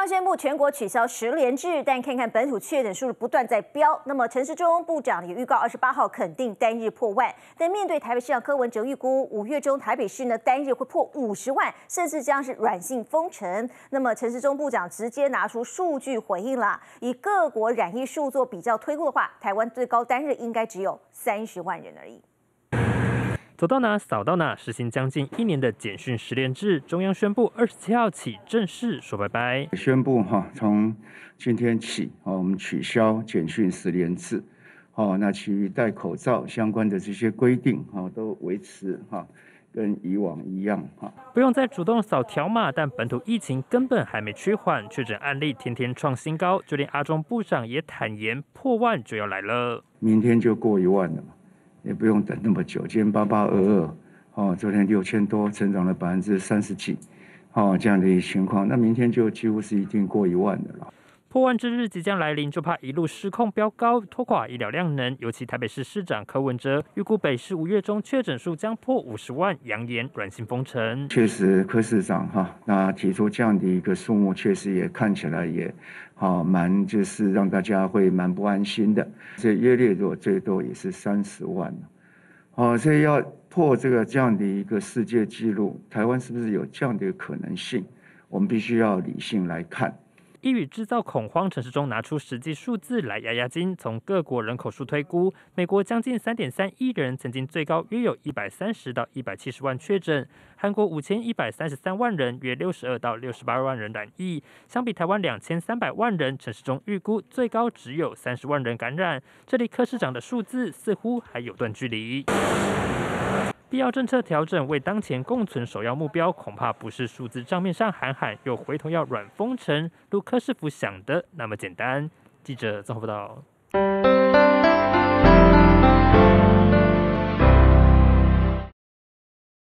刚宣布全国取消十连制，但看看本土确诊数字不断在飙。那么陈时中部长也预告，二十八号肯定单日破万。但面对台北市长柯文哲预估，五月中台北市呢单日会破五十万，甚至将是软性封城。那么陈时中部长直接拿出数据回应了，以各国染疫数做比较推估的话，台湾最高单日应该只有三十万人而已。走到哪扫到哪，实行将近一年的简讯十连制，中央宣布二十七号起正式说拜拜。宣布哈，从今天起，哦，我们取消简讯十连制，哦，那其余戴口罩相关的这些规定，啊，都维持哈，跟以往一样哈。不用再主动扫条码，但本土疫情根本还没趋缓，确诊案例天天创新高，就连阿中部长也坦言，破万就要来了。明天就过一万了嘛。也不用等那么久，今天八八二二，哦，昨天六千多，成长了百分之三十几，哦，这样的一情况，那明天就几乎是一定过一万的了。破万之日即将来临，就怕一路失控飙高，拖垮医疗量能。尤其台北市市长柯文哲预估北市五月中确诊数将破五十万，扬言软性封城。确实，柯市长哈，那提出这样的一个数目，确实也看起来也，好蛮就是让大家会蛮不安心的。这约略如果最多也是三十万哦，所以要破这个这样的一个世界纪录，台湾是不是有这样的可能性？我们必须要理性来看。一语制造恐慌，城市中拿出实际数字来压压惊。从各国人口数推估，美国将近三点三亿人，曾经最高约有一百三十到一百七十万确诊；韩国五千一百三十三万人，约六十二到六十八万人染疫。相比台湾两千三百万人，城市中预估最高只有三十万人感染。这里柯市长的数字似乎还有段距离。必要政策调整为当前共存首要目标，恐怕不是数字账面上喊喊，又回头要软封城，如柯师傅想的那么简单。记者综合报道。